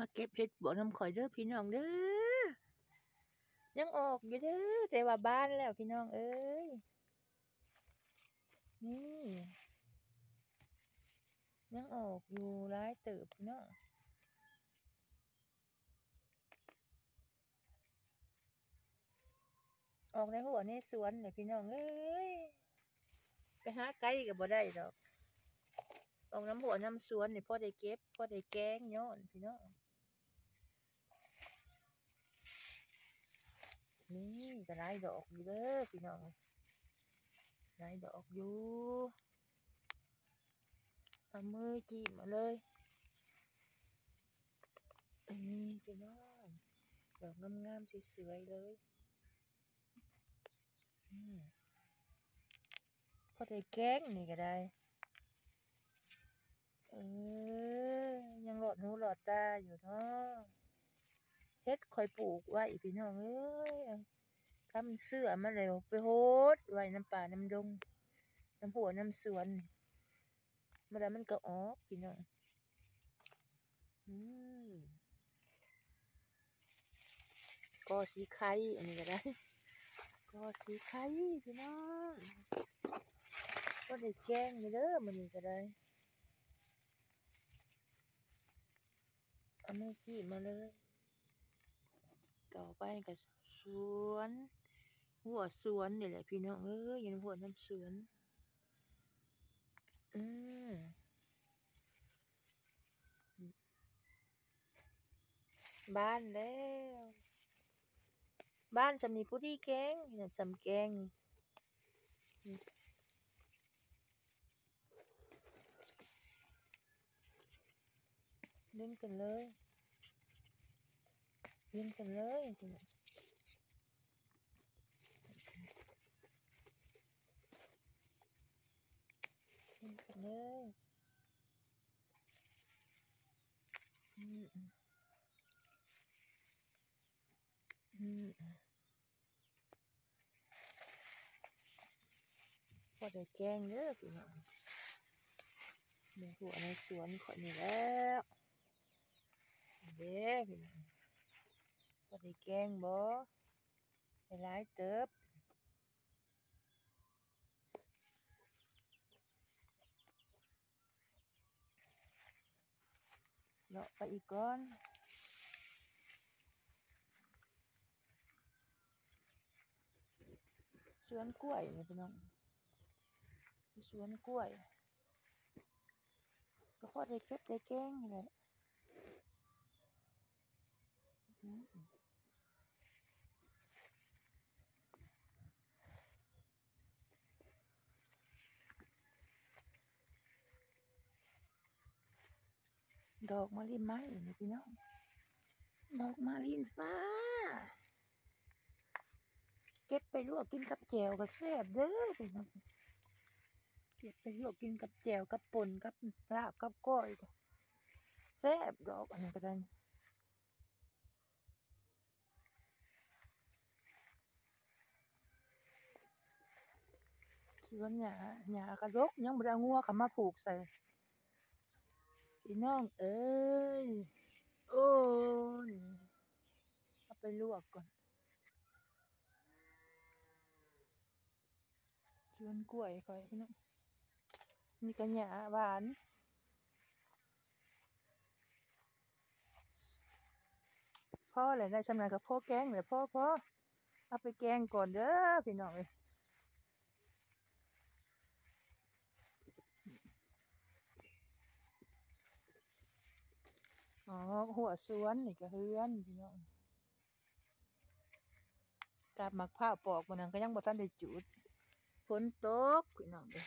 มาเก็บเห็ดบ่น้ำข่อยเด้อพี่น้องเด้อยังออกอยู่เด้อแต่ว่าบ้านแล้วพี่น้องเอ้ยนี่ยังออกอยู่ร้ายเติบพี่น้องออกในหัวในสวนเลยพี่น้องเอ้ยไปหาไก่ก็บ่ได้ดอกออกน้ำหัวน้ำสวนเนี่ยพ่อได้เก็บพ่อได้แกงย้อนพี่น้อง นี่ ก็ไล่ดอกอยู่เด้อพี่น้องไล่ดอกอยู่เอามือจีบมาเลยนี่พี่น้องดอกงามๆสวยๆเลยพอได้แกงนี่ก็ได้เออยังหลอดหูหลอดตาอยู่เนาะเฮ็ดคอยปลูกไว้พี่น้องเอ้ย ทำเสื้อมาแล้วไปโฮดไว้น้ำป่าน้ำดง น้ำหัวน้ำสวนเมื่อไรมันก็ออกพี่น้องก็สีไข่อันนี้ก็ได้ก็สีไข่พี่น้องก็ได้แกงนี่เด้อมันนี่ก็ได้เอามือจีบมาเลย ต่อไปกับสวน หัวสวนนี่แหละพี่น้องเอ้ยอยันหัวน้ำสวน อืมบ้านแล้ว บ้านสำนีผู้ที่แกงนี่สำแกงเล่นกันเลยเล่นกันเลยพี่น้องเล่นกันเลยอืมอืม พอได้แกงเด้อพี่น้องในหัวในสวนขอยนี่แล้วเด้พี่น้องพอได้แกงบ่ได้หลายเติบ เลาะไปอีกก่อนสวนกล้วยนี่พี่น้องสวนกล้วย ก็พอได้เก็บได้แกงนี่แหละ ดอกมะลิไม้นี่พี่น้อง ดอกมะลิฟ้า เก็บไปลวกกินกับแจวก็แซ่บเด้อพี่น้อง เก็บไปลวกกินกับแจวกับป่นกับลาบกับก้อยก็แซ่บดอกอันนี้ก็ได้สวนหญ้าหญ้ากระรกยังบ่ได้งัวเขามาผูกใส่ พี่น้องเอ้ยโอ้ยเอาไปลวกก่อนสวนกล้วยคอยพี่น้องมีกระหยาหวานพ่อเลยได้ชำนาญกับพ่อแกงเลยพ่อพ่อเอาไปแกงก่อนเด้อพี่น้องเลย อ๋อหัวสวนนี่ก็เฮือนพี่น้องกาบมักผ้าปอกมันนั้นก็ยังบ่ทันได้จุดฝนตกพี่น้องเด้อ